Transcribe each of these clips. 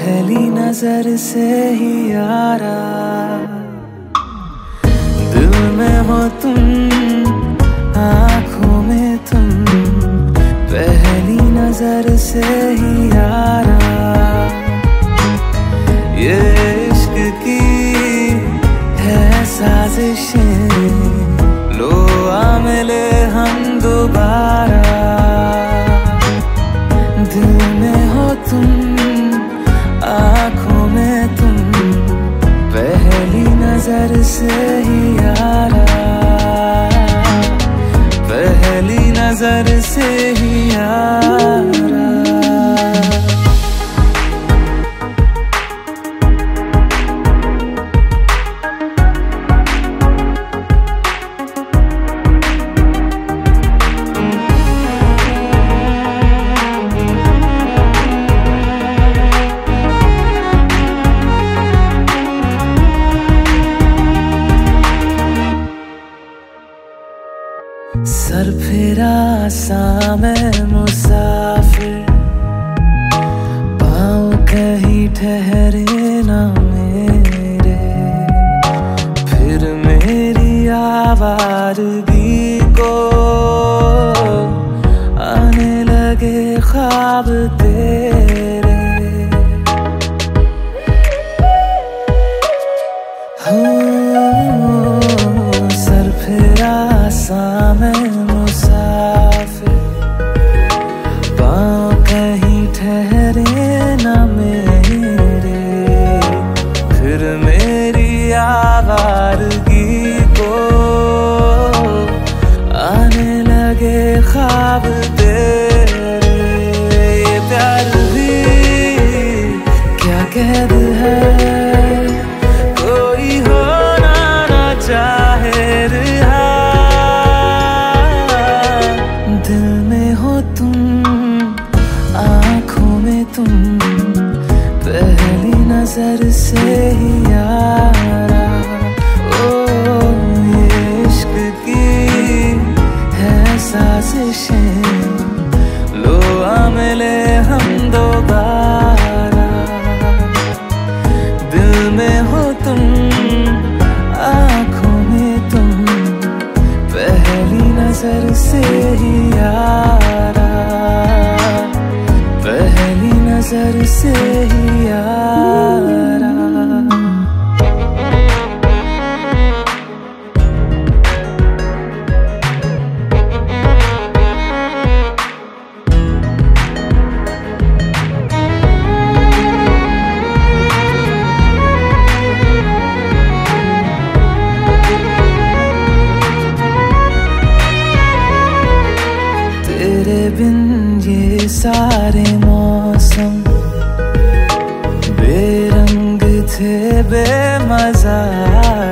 पहली नज़र से ही यारा। दिल में हो तुम, आँखों में तुम, पहली नज़र से ही यारा। ये इश्क की है साजिशें लो आ मिले हम दोबारा। से ही यारा। पहली नज़र से ही यारा। सा मैं मुसाफिर। पाँव कहीं ठहरे ना मेरे। फिर मेरी आवारगी को आने लगे ख्वाब तेरे। सर कहीं आँखों में तुम पहली नज़र से ही यारा। नज़र से ही यारा।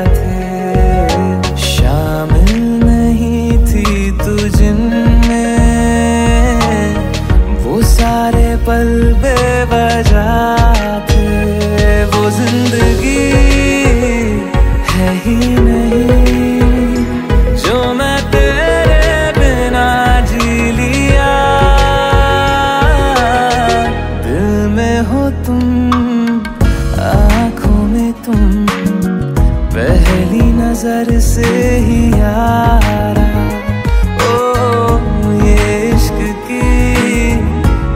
थे शामिल नहीं थी तू वो सारे वो ज़िंदगी है ही नहीं। जो मैं तेरे बिना जी लिया। में हो तुम, आँखों में तुम। पहली नज़र से ही यारा। ओ, ये इश्क की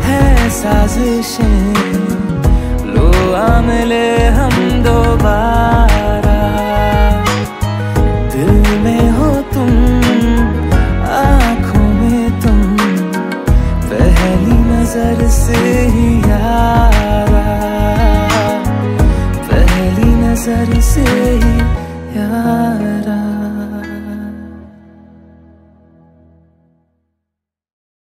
है साजिशें। लो आ मिले हम दोबारा। दिल में हो तुम, आँखों में तुम। पहली नज़र से ही यारा। पहली नज़र से ही यारा